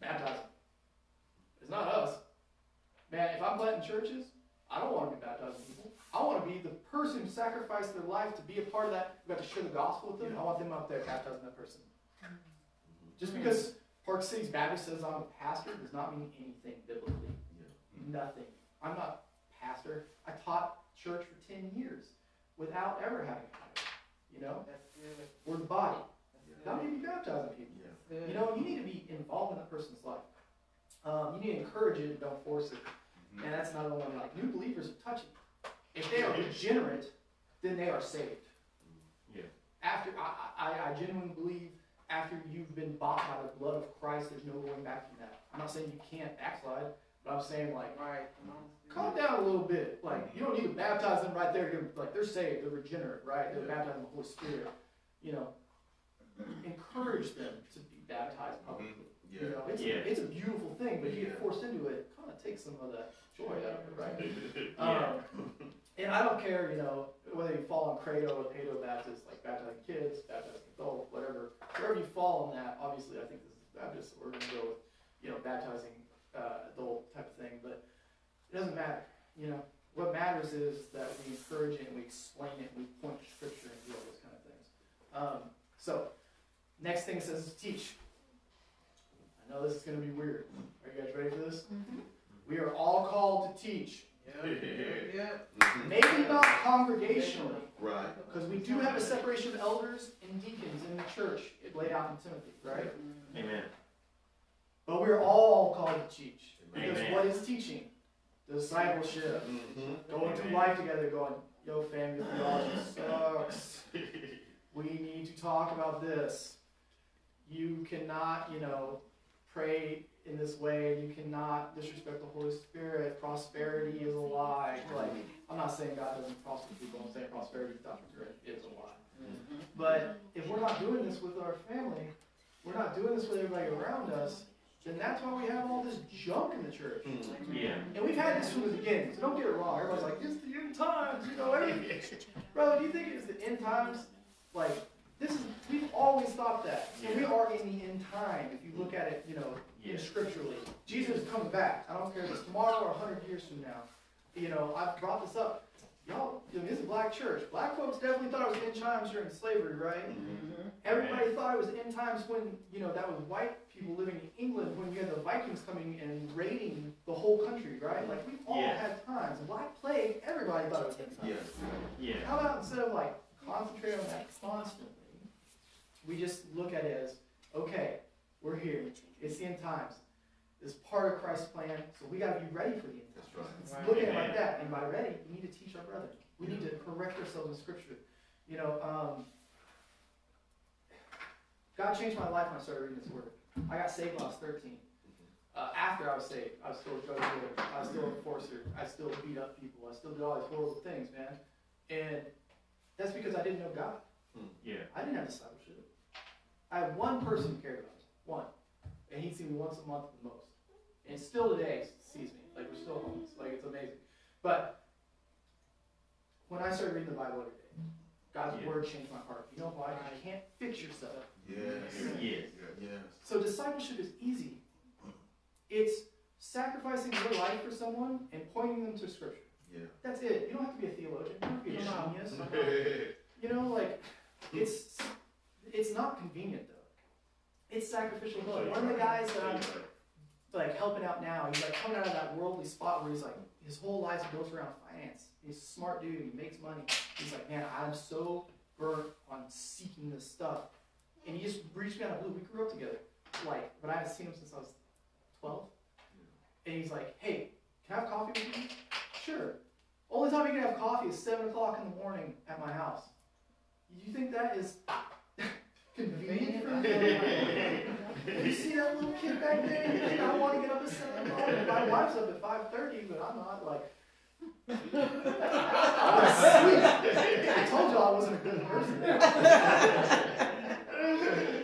Baptize them. It's not us. Man, if I'm planting churches, I don't want to be baptizing people. I want to be the person who sacrificed their life to be a part of that. We got to share the gospel with them. I want them up there baptizing that person. Just mm-hmm. because Park City's Baptist says I'm a pastor does not mean anything biblically. Nothing. I'm not a pastor. I taught church for 10 years without ever having a title. You know? That's. We're the body. That's How good. do you be baptizing people? Yeah. You know, you need to be involved in that person's life. Um, you need to encourage it don't force it. Mm-hmm. And that's another one like new believers are touchy. If they are regenerate, then they are saved. Mm-hmm. Yeah. I, I genuinely believe after you've been bought by the blood of Christ, there's no going back from that. I'm not saying you can't backslide, but I'm saying like Right. calm down a little bit. Like you don't need to baptize them right there. You're- Like they're saved, they're regenerate, right? They're baptized in the Holy Spirit. You know, encourage them to be baptized publicly. Mm-hmm. It's Yeah. a, it's a beautiful thing, but you get forced into it, it kind of takes some of that joy out of it, right? *laughs* Yeah. Um, and I don't care, you know, whether you fall on credo or paedo Baptist, like baptizing kids, baptizing adults, whatever. Wherever you fall on that, obviously, I think this is Baptist, so we're going to go with, you know, baptizing uh, adult type of thing. But it doesn't matter, you know. What matters is that we encourage it and we explain it and we point to scripture and do all those kind of things. Um, so, next thing it says is teach. I know this is going to be weird. Are you guys ready for this? Mm-hmm. We are all called to teach. Yeah. *laughs* Maybe mm-hmm. not congregationally, Right. because we do have a separation of elders and deacons in the church, laid out in Timothy, right? Mm-hmm. Amen. But we're all called to teach. Because Amen. what is teaching? Discipleship. Going through life together, going, yo, family theology sucks. *laughs* We need to talk about this. You cannot, you know, pray in this way. You cannot disrespect the Holy Spirit. Prosperity is a lie. Like, I'm not saying God doesn't prosper people. I'm saying prosperity is a lie. But if we're not doing this with our family, we're not doing this with everybody around us, then that's why we have all this junk in the church. Mm, yeah. And we've had this from the beginning, so don't get it wrong. Everybody's like, it's the end times, you know. Every, *laughs* brother, do you think it's the end times? Like, this is, we've always thought that. We are in the end time, if you look at it, you know, Yeah. scripturally. Jesus is coming back. I don't care if it's tomorrow or 100 years from now. You know, I've brought this up. Y'all, I mean, this is a black church. Black folks definitely thought it was end times during slavery, right? Mm-hmm. Everybody thought it was end times when, you know, that was white people living in England when you had the Vikings coming and raiding the whole country, right? Like, we've all Yeah. had times. Black Plague, everybody thought it was end times. Yes. Yeah. How about instead of like concentrate on that constantly, we just look at it as, okay, we're here. It's the end times. It's part of Christ's plan, so we gotta be ready for the end times. That's right. It's Right. Look at it like that, and by ready, we need to teach our brethren. We need to correct ourselves in scripture. You know, um, God changed my life when I started reading His Word. I got saved when I was 13. Uh, after I was saved, I was still a drug dealer. I was still an enforcer. I still beat up people. I still did all these horrible things, man. And that's because I didn't know God. Yeah. I didn't have discipleship. I have one person who cared about me. One. And he'd see me once a month at the most. And still today sees me. Like, we're still homies. Like, it's amazing. But when I started reading the Bible every day, God's Yeah. word changed my heart. You know why? 'Cause I can't fix yourself. Yes. Yes. Yes. So discipleship is easy. It's sacrificing your life for someone and pointing them to Scripture. Yeah. That's it. You don't have to be a theologian. You don't have to be a Yeah. genius. You know, like it's it's not convenient though. It's sacrificial love. One of the guys that I'm like helping out now, he's like coming out of that worldly spot where he's like his whole life's built around finance. He's a smart dude. He makes money. He's like, man, I'm so burnt on seeking this stuff. And he just reached me out of blue. We grew up together, like, but I haven't seen him since I was 12. And he's like, hey, can I have coffee with you? Sure. Only time you can have coffee is 7 o'clock in the morning at my house. Do you think that is convenient for *laughs* me? you see that little kid back there? I want to get up at 7 o'clock? My wife's up at 5.30, but I'm not like, I was asleep. I told you I wasn't a good person.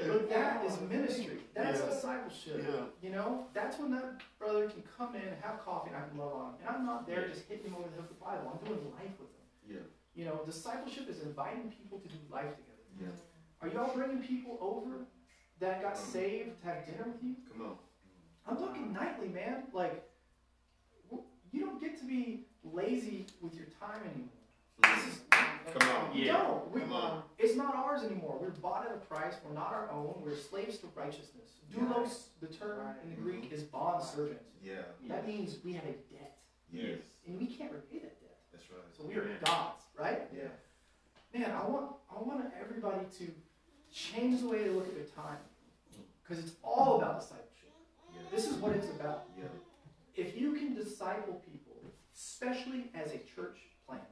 But that is ministry. That's Yeah. discipleship. Yeah. You know, that's when that brother can come in and have coffee and I can love on him. And I'm not there just hitting him over the head with the Bible. I'm doing life with him. Yeah. You know, discipleship is inviting people to do life together. Yeah. Are y'all bringing people over that got saved to have dinner with you? Come on. I'm looking nightly, man. Like, you don't get to be lazy with your time anymore. This is, mm-hmm. Come on. Yeah. We, Come on. It's not ours anymore. We're bought at a price. We're not our own. We're slaves to righteousness. Doulos, the term in the Greek, is bond servant. Yeah. That means we have a debt, Yes. and we can't repay that debt. That's right. So we are gods, right? Yeah. Man, I want I want everybody to change the way they look at their time, because it's all about discipleship. Yeah. This is what it's about. Yeah. If you can disciple people, especially as a church plant,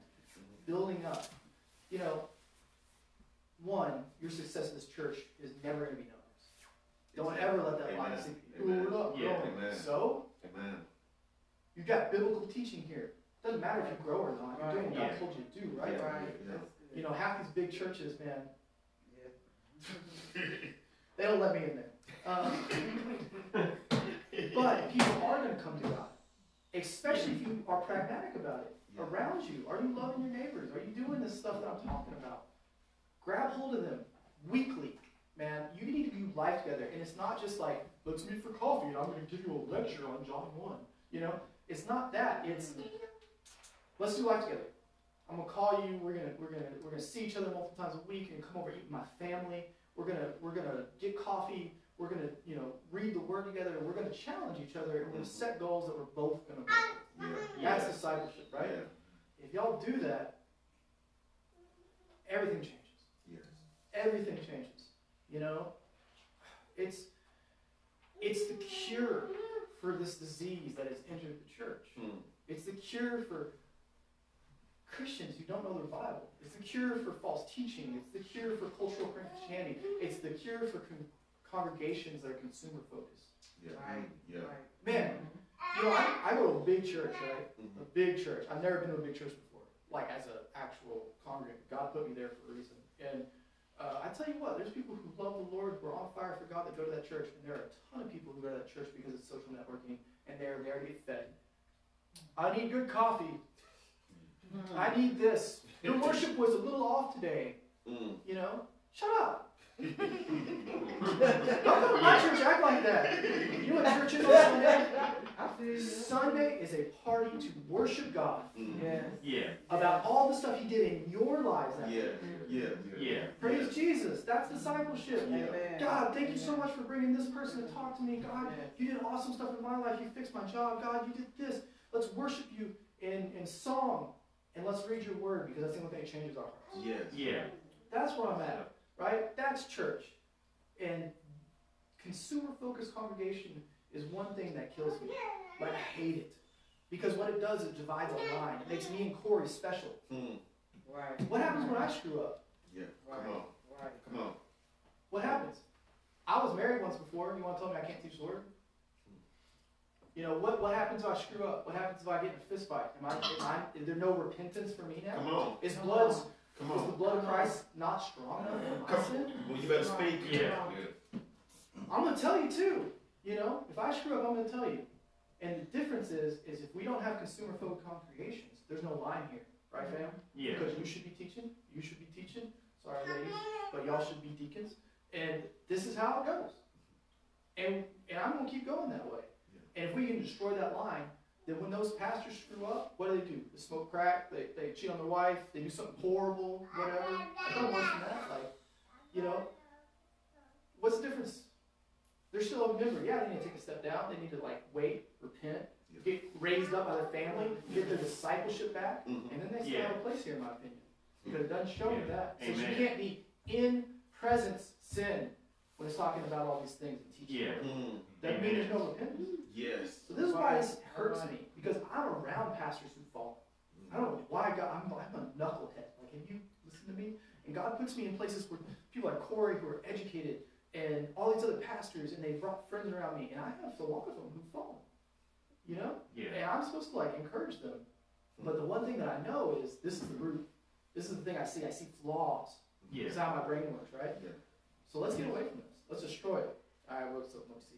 building up, you know, one, your success in this church is never going to be noticed. Don't ever let that lie sink in. We're not Yeah. growing. Amen. So, Amen. you've got biblical teaching here. It Doesn't matter if you grow or not. You're doing what God told you to do, right? Yeah. Right, Yeah. that's good. You know, half these big churches, man, Yeah. *laughs* *laughs* they don't let me in there. Um, *laughs* but people are going to come to God, especially if you are pragmatic about it. Yeah. Around you, are you loving your neighbors? Are you doing this stuff that I'm talking about? Grab hold of them weekly, man. You need to do life together, and it's not just like let's meet for coffee and I'm going to give you a lecture on John one. You know, it's not that. It's let's do life together. I'm gonna call you. We're gonna we're gonna we're gonna see each other multiple times a week and come over eat with my family. We're gonna we're gonna get coffee. We're gonna you know read the word together. We're gonna challenge each other and we're gonna set goals that we're both gonna. Make. Yeah. That's discipleship, right? Yeah. If y'all do that, everything changes. Yes. Everything changes. You know, it's it's the cure for this disease that has entered the church. Hmm. It's the cure for Christians who don't know their Bible. It's the cure for false teaching. It's the cure for cultural Christianity. It's the cure for con- congregations that are consumer focused. Yeah. Right. Yeah. Right. Man, you know, I, I go to a big church, right? Mhm. A big church. I've never been to a big church before, like as an actual congregant. God put me there for a reason. And uh, I tell you what, there's people who love the Lord, who are on fire for God that go to that church, and there are a ton of people who go to that church because it's social networking, and they're there to get fed. I need good coffee. Hmm. I need this. Your *laughs* worship was a little off today. Mm. You know, shut up. Don't come to my church act like that. You know what church is on Sunday? I feel you. Sunday is a party to worship God Mm. Yes. Yeah, about all the stuff He did in your lives. That Yeah. week. Yeah. yeah, Praise Yeah. Jesus. That's discipleship. Yeah. Amen. God, thank you so much for bringing this person to talk to me. God, Yes. you did awesome stuff in my life. You fixed my job. God, you did this. Let's worship you in, in song and let's read your word because that's the only thing that changes our hearts. Yes. yeah, That's where I'm at, right? That's church. And consumer focused congregation is one thing that kills me. Like, I hate it. Because what it does is it divides our line. It makes me and Corey special. Mm. Right. What happens when I screw up? Yeah. Right. Come on. Right. Come on. What happens? I was married once before. You want to tell me I can't teach the word? You know, what, what happens if I screw up? What happens if I get in a fist fight? Am I, am I, is there no repentance for me now? Come on. Is Come blood's, on. Come is the blood of Christ not strong enough for my Come sin? Well, you better speak. Yeah. I'm gonna tell you too. You know, if I screw up, I'm gonna tell you. And the difference is, is if we don't have consumer-focused congregations, there's no line here, right, fam? yeah, Because you should be teaching, you should be teaching. Sorry, ladies, but y'all should be deacons. And this is how it goes. And and I'm gonna keep going that way. And if we can destroy that line, then when those pastors screw up, what do they do? They smoke crack, they, they cheat on their wife, they do something horrible, whatever. I don't worse than that. Like, you know, what's the difference? They're still a member. Yeah, they need to take a step down. They need to like wait, repent, get raised up by their family, get their discipleship back, Mhm. and then they still Yeah. have a place here, in my opinion. Because it doesn't show me Yeah. that. Since you can't be in presence sin when it's talking about all these things and teaching. Yeah. Mm. Doesn't mean there's no repentance. Yes. So this is why this hurts me because I'm around pastors who fall. I don't know why God. I'm, I'm a knucklehead. Like, have you listened to me? And God puts me in places where people like Corey who are educated and all these other pastors, and they brought friends around me, and I have to walk with them who've fallen. You know, yeah, and I'm supposed to like encourage them. But the one thing that I know is this is the root. This is the thing I see. I see flaws. yeah. This is how my brain works, right? Yeah. So let's get away from this. Let's destroy it. All right, what's up? Let me see.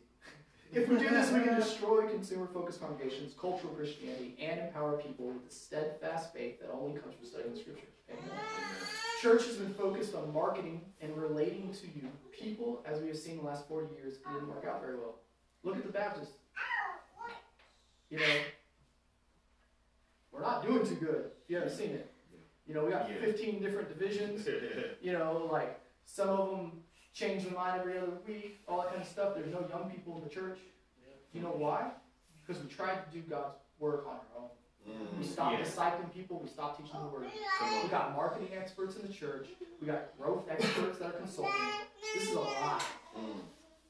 If we do this, we can *laughs* destroy consumer-focused congregations, cultural Christianity, and empower people with the steadfast faith that only comes from studying the Scriptures. Amen. Church has been focused on marketing and relating to you people, as we have seen the last 40 years, it didn't work out very well. Look at the Baptists. You know, we're not doing too good. If you haven't seen it, you know, we got 15 different divisions. *laughs* You know, like some of them change their mind every other week, all that kind of stuff. There's no young people in the church. You know why? Because we tried to do God's work on our own. We Mm. stopped Yeah. discipling people. We stopped teaching the word. We got marketing experts in the church. We got growth experts that are consulting. This is a lie. Mm.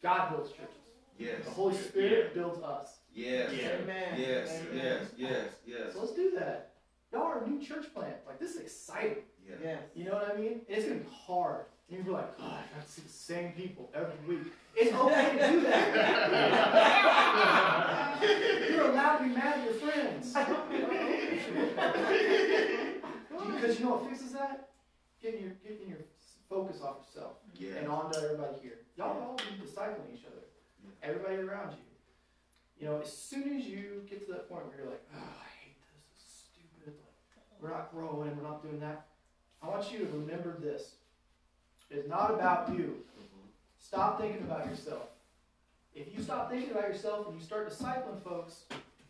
God builds churches. Yes. The Holy Spirit builds us. Yes. Yeah. Amen. Yes. Amen. Yes. Yes. Yes. So let's do that. Y'all are a new church plant. Like this is exciting. Yeah. Yes. You know what I mean? And it's gonna be hard. And you're like, God, I gotta see the same people every week. It's okay to do that. *laughs* you're allowed to be mad at your friends. *laughs* Because you know what fixes that? Getting your getting your focus off yourself Yeah. and onto everybody here. Y'all all be discipling each other. Everybody around you. You know, as soon as you get to that point where you're like, oh, I hate this, this is stupid, like, we're not growing, we're not doing that. I want you to remember this. It's not about you. Mm-hmm. Stop thinking about yourself. If you stop thinking about yourself and you start discipling folks,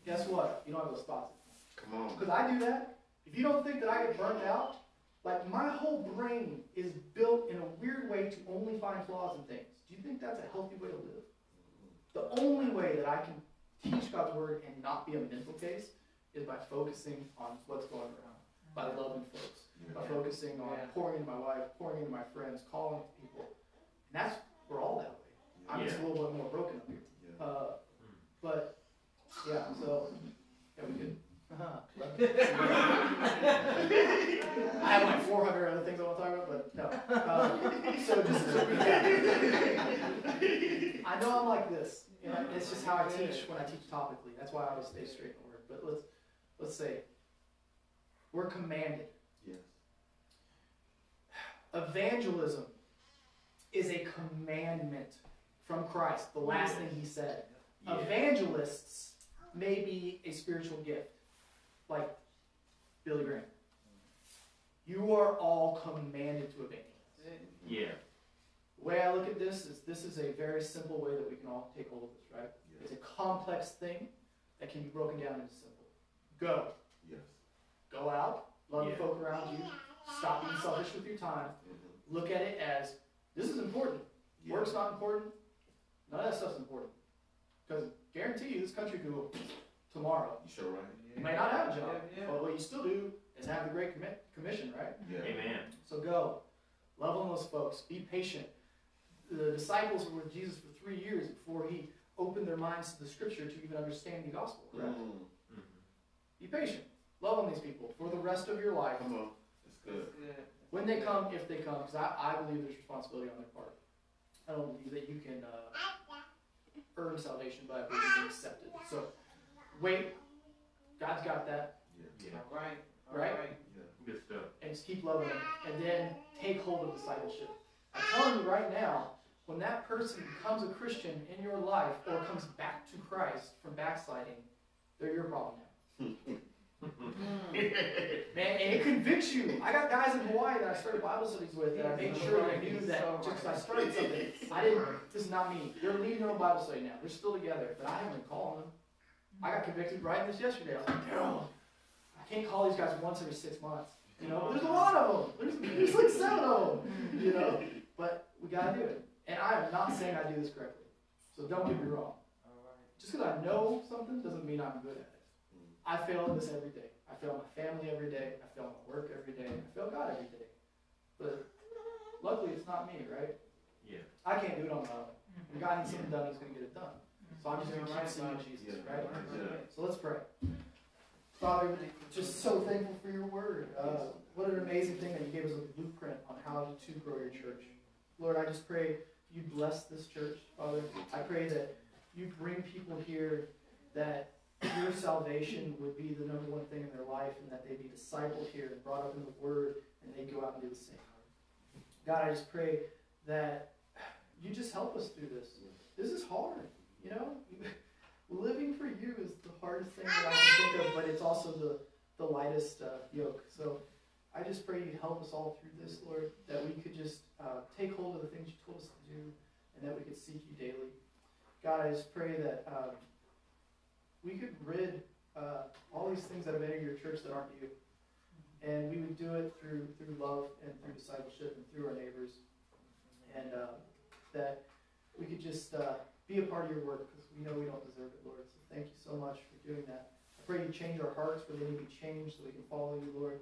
guess what? You don't have those spots. Come on. Because I do that. If you don't think that I get burnt out, like my whole brain is built in a weird way to only find flaws in things. Do you think that's a healthy way to live? The only way that I can teach God's word and not be a mental case is by focusing on what's going around, by loving folks, by focusing on Yeah. pouring into my wife, pouring into my friends, calling people. And that's, we're all that way. I'm just a little bit more broken up here. Yeah. Uh, but, yeah, so, yeah, we could. uh *laughs* I have like 400 other things I want to talk about, but no. Uh, so just to recap, I know I'm like this. You know, it's just how I teach when I teach topically. That's why I always stay straight and the word. But let's let's say we're commanded. Evangelism is a commandment from Christ. The last thing He said. Yeah. Evangelists may be a spiritual gift, like Billy Graham. You are all commanded to evangelize. Yeah. The way I look at this is this is a very simple way that we can all take hold of this, right? It's a complex thing that can be broken down into simple. Go. Yes. Go out, love the Yeah. folk around you, stop being selfish with your time. Mhm. Look at it as this is important. Yeah. Work's not important. None of that stuff's important. Because guarantee you this country could go tomorrow. You sure right? You may not have a job, Yeah, yeah. but what you still do is have the Great Commi- Commission, right? Yeah. Amen. So go. Love on those folks. Be patient. The disciples were with Jesus for three years before he opened their minds to the scripture to even understand the gospel, correct? Mm. Mhm. Be patient. Love on these people for the rest of your life. Come on. That's good. When they come, if they come, because I, I believe there's responsibility on their part. I don't believe that you can uh, earn salvation by being accepted. So wait. God's got that. Yeah. Yeah. All right, all Right? right. Yeah. Good stuff. and just keep loving them, and then take hold of discipleship. I'm telling you right now, when that person becomes a Christian in your life or comes back to Christ from backsliding, they're your problem now. *laughs* Man, *laughs* and it convicts you. I got guys in Hawaii that I started Bible studies with that I made sure I knew that just because I started something, *laughs* I didn't, this is not me. They're leading their own Bible study now. They're still together, but I haven't been calling them. I got convicted writing this yesterday. I was like, Daryl, I can't call these guys once every six months. You know, there's a lot of them. There's, there's like seven of them. You know, but we gotta do it. And I am not saying I do this correctly. So don't get me wrong. Just because I know something doesn't mean I'm good at it. I fail at this every day. I fail my family every day. I fail my work every day. I fail God every day. But luckily, it's not me, right? Yeah. I can't do it on my own. When God needs something done, He's going to get it done. So I'm just going to keep seeing Jesus, Yeah. right? Yeah. So let's pray. Father, just so thankful for your word. Uh, what an amazing thing that you gave us a blueprint on how to grow your church. Lord, I just pray you bless this church, Father. I pray that you bring people here that your salvation would be the number one thing in their life and that they be discipled here and brought up in the word and they go out and do the same. God, I just pray that you just help us through this. This is hard, you know? *laughs* Living for you is the hardest thing that I can think of, but it's also the, the lightest uh, yoke. So I just pray you help us all through this, Lord, that we could just uh, take hold of the things you told us to do and that we could seek you daily. God, I just pray that um, we could rid uh, all these things that have entered your church that aren't you. And we would do it through through love and through discipleship and through our neighbors. And uh, that we could just uh, be a part of your work because we know we don't deserve it, Lord. So thank you so much for doing that. I pray you change our hearts where they need to be changed so we can follow you, Lord.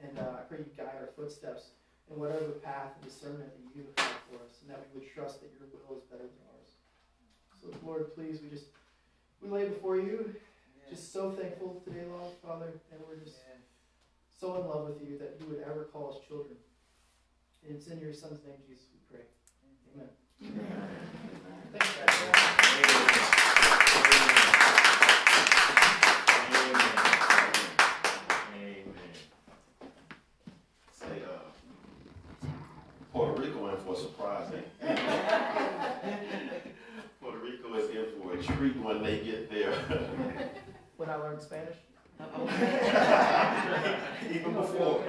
And uh, I pray you guide our footsteps in whatever path and discernment that you have for us, and that we would trust that your will is better than ours. So, Lord, please, we just we lay before you, just so thankful today, Lord, Father, and we're just so in love with you that you would ever call us children. It's in your son's name, Jesus, we pray. Amen. Amen. Thanks, guys. Amen. Say, uh, Puerto Rico in for a surprise, eh? Puerto Rico is in for a treat when they get there. When I learned Spanish, *laughs* Even before,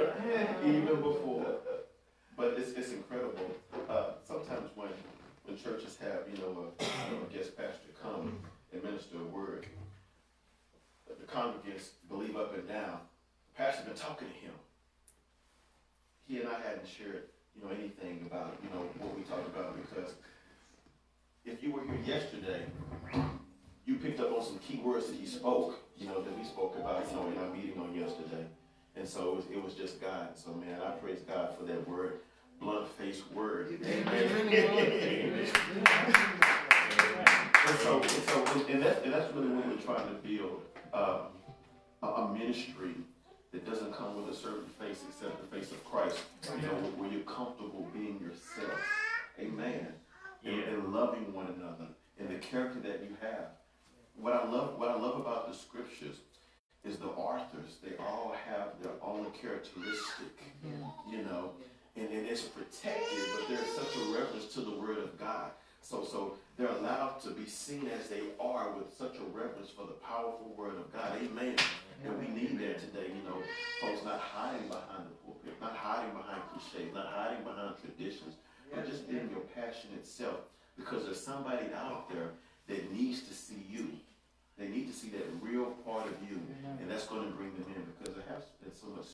even before. But it's, it's incredible. Uh, sometimes when, when churches have, you know, a, you know, a guest pastor come and minister a word, the congregants believe up and down, the pastor been talking to him. He and I hadn't shared, you know, anything about, you know, what we talked about because if you were here yesterday, you picked up on some key words that he spoke, you know, that we spoke about, you know, in our meeting on yesterday. And so it was, it was just God. So man, I praise God for that word, blunt faced word. *laughs* Amen. And so, and so, and- and that's, and that's really what we're trying to build, uh, a, a ministry that doesn't come with a certain face except the face of Christ. You know, where, where you're comfortable being yourself. Amen. And, and loving one another and the character that you have. What I love, what I love about the scriptures is the authors. They all have their own characteristic, you know, and, and it's protected, but there's such a reverence to the word of God. So, so they're allowed to be seen as they are with such a reverence for the powerful word of God. Amen. And we need that today, you know, folks not hiding behind the pulpit, not hiding behind cliches, not hiding behind traditions, but just being your passion itself. Because there's somebody out there they need to see that real part of you, and that's going to bring them in because there has been so much